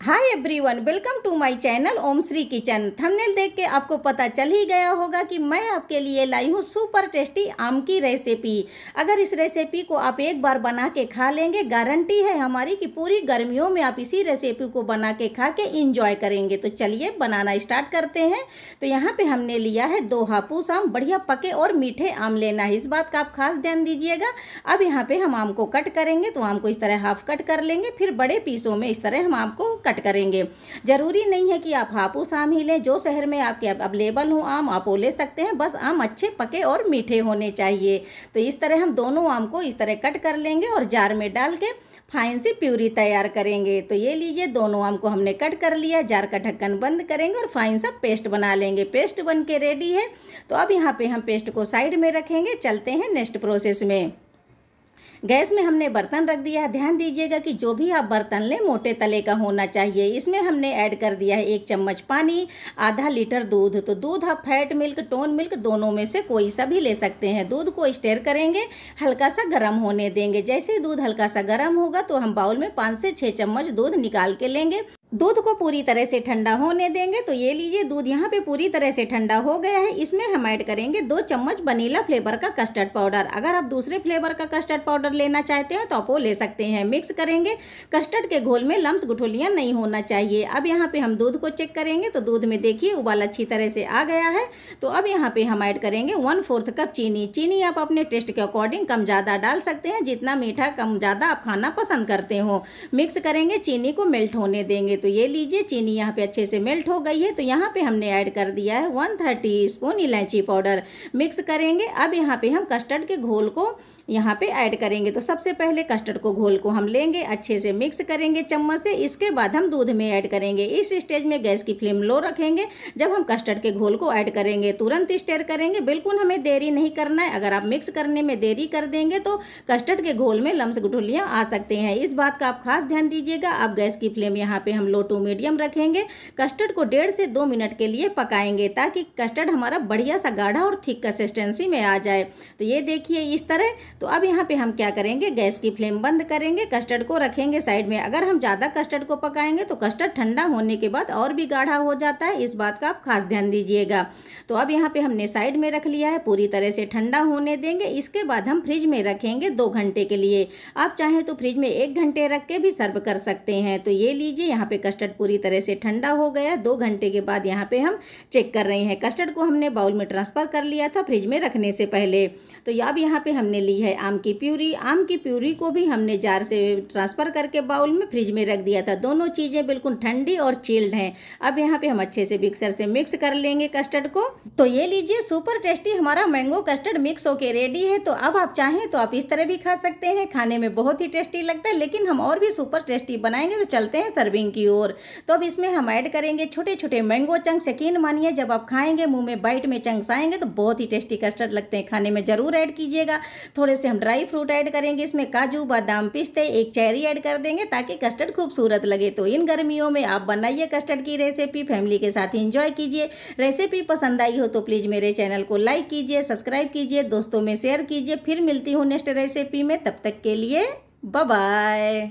Hi everyone welcome to my channel Om Shri kitchen thumbnail देख के आपको पता चल ही गया होगा कि मैं आपके लिए लाई हूँ सुपर टेस्टी आम की रेसिपी अगर इस रेसिपी को आप एक बार बना के खा लेंगे गारंटी है हमारी कि पूरी गर्मियों में आप इसी रेसिपी को बना के खा के इंजॉय करेंगे. तो चलिए बनाना स्टार्ट करते हैं. तो यहाँ पर हमने लिया है दो हापूस आम, बढ़िया पके और मीठे आम लेना है. इस बात का आप खास ध्यान दीजिएगा. अब यहाँ पर हम आम को कट करेंगे तो आम को इस तरह हाफ़ कट कर लेंगे, फिर बड़े पीसों में इस तरह हम आम को कट करेंगे। ज़रूरी नहीं है कि आप हापूस आम ही लें, जो शहर में आपके अवेलेबल हो, आम आप वो ले सकते हैं, बस आम अच्छे, पके और मीठे होने चाहिए। तो इस तरह हम दोनों आम को इस तरह कट कर लेंगे और जार में डाल के फाइन सी प्यूरी तैयार करेंगे। तो ये लीजिए, दोनों आम को हमने कट कर लिया, जार का ढक्कन बंद करेंगे और फाइन सा पेस्ट बना लेंगे। पेस्ट बन के रेडी है। तो अब यहाँ पे हम पेस्ट को साइड में रखेंगे। चलते हैं नेक्स्ट प्रोसेस में। गैस में हमने बर्तन रख दिया है। ध्यान दीजिएगा कि जो भी आप बर्तन लें, मोटे तले का होना चाहिए। इसमें हमने ऐड कर दिया है एक चम्मच पानी, आधा लीटर दूध। तो दूध आप फैट मिल्क, टोन मिल्क दोनों में से कोई सा भी ले सकते हैं। दूध को स्टेयर करेंगे, हल्का सा गर्म होने देंगे। जैसे दूध हल्का सा गर्म होगा तो हम बाउल में पाँच से छः चम्मच दूध निकाल के लेंगे। दूध को पूरी तरह से ठंडा होने देंगे तो ये लीजिए, दूध यहाँ पे पूरी तरह से ठंडा हो गया है। इसमें हम ऐड करेंगे दो चम्मच वनीला फ्लेवर का कस्टर्ड पाउडर। अगर आप दूसरे फ्लेवर का कस्टर्ड पाउडर लेना चाहते हैं तो आप वो ले सकते हैं। मिक्स करेंगे। कस्टर्ड के घोल में लम्स गुठोलियाँ नहीं होना चाहिए। अब यहाँ पर हम दूध को चेक करेंगे तो दूध में देखिए, उबाल अच्छी तरह से आ गया है। तो अब यहाँ पर हम ऐड करेंगे वन फोर्थ कप चीनी। चीनी आप अपने टेस्ट के अकॉर्डिंग कम ज़्यादा डाल सकते हैं, जितना मीठा कम ज़्यादा आप खाना पसंद करते हो। मिक्स करेंगे, चीनी को मेल्ट होने देंगे। तो ये लीजिए, चीनी यहाँ पे अच्छे से मेल्ट हो गई है तो यहाँ पे हमने ऐड कर दिया है वन थर्टी स्पून इलायची पाउडर। मिक्स करेंगे, अब यहाँ पे हम कस्टर्ड के घोल को यहाँ पे ऐड करेंगे। तो सबसे पहले कस्टर्ड को घोल को हम लेंगे, अच्छे से मिक्स करेंगे चम्मच से, इसके बाद हम दूध में ऐड करेंगे। इस स्टेज में गैस की फ्लेम लो रखेंगे, जब हम कस्टर्ड के घोल को ऐड करेंगे, तुरंत स्टेयर करेंगे। बिल्कुल हमें देरी नहीं करना है, अगर आप मिक्स करने में देरी कर देंगे तो कस्टर्ड के घोल में लम्स गुठुलियाँ आ सकते हैं। इस बात का आप खास ध्यान दीजिएगा आप गैस की फ्लेम यहाँ पे हम लो टू मीडियम रखेंगे। कस्टर्ड को डेढ़ से दो मिनट के लिए पकाएँगे ताकि कस्टर्ड हमारा बढ़िया सा गाढ़ा और थिक कंसिस्टेंसी में आ जाए। तो ये देखिए इस तरह। तो अब यहाँ पे हम क्या करेंगे? गैस की फ्लेम बंद करेंगे। कस्टर्ड को रखेंगे साइड में। अगर हम ज़्यादा कस्टर्ड को पकाएँगे तो कस्टर्ड ठंडा होने के बाद और भी गाढ़ा हो जाता है। इस बात का आप खास ध्यान दीजिएगा। तो अब यहाँ पे हमने साइड में रख लिया है। पूरी तरह से ठंडा होने देंगे। इसके बाद हम फ्रिज में रखेंगे दो घंटे के लिए। आप चाहें तो फ्रिज में एक घंटे रख के भी सर्व कर सकते हैं। तो ये लीजिए। यहाँ पे कस्टर्ड पूरी तरह से ठंडा हो गया। दो घंटे के बाद यहाँ पे हम चेक कर रहे हैं। कस्टर्ड को हमने बाउल में ट्रांसफ़र कर लिया था फ्रिज में रखने से पहले। तो अब यहाँ पे हमने ली है आम की प्यूरी। आम की प्यूरी को भी हमने जार से ट्रांसफ़र करके बाउल में फ्रिज में रख दिया था। दोनों चीज़ें बिल्कुल ठंडी और चिल्ड हैं। अब यहाँ पे हम अच्छे से मिक्सर से मिक्स कर लेंगे कस्टर्ड को। तो ये लीजिए सुपर टेस्टी हमारा मैंगो कस्टर्ड मिक्स होके रेडी है। तो अब आप चाहें तो आप इस तरह भी खा सकते हैं। खाने में बहुत ही टेस्टी लगता है, लेकिन हम और भी सुपर टेस्टी बनाएँगे तो चलते हैं सर्विंग की ओर तो अब इसमें हम ऐड करेंगे छोटे छोटे मैंगो चंक्स। यकीन मानिए, जब आप खाएँगे, मुँह में बाइट में चंक्स आएँगे तो बहुत ही टेस्टी कस्टर्ड लगते हैं। खाने में ज़रूर ऐड कीजिएगा। थोड़े से हम ड्राई फ्रूट ऐड करेंगे। इसमें काजू, बादाम, पिस्ते, एक चेरी ऐड कर देंगे ताकि कस्टर्ड खूबसूरत लगे। तो इन गर्मियों में आप बनाइए कस्टर्ड की रेसिपी, फैमिली के साथ इंजॉय कीजिए। रेसिपी पसंद आई हो तो प्लीज़ मेरे चैनल को लाइक कीजिए, सब्सक्राइब कीजिए, दोस्तों में शेयर कीजिए। फिर मिलती हूँ नेक्स्ट रेसिपी में। तब तक के लिए बाय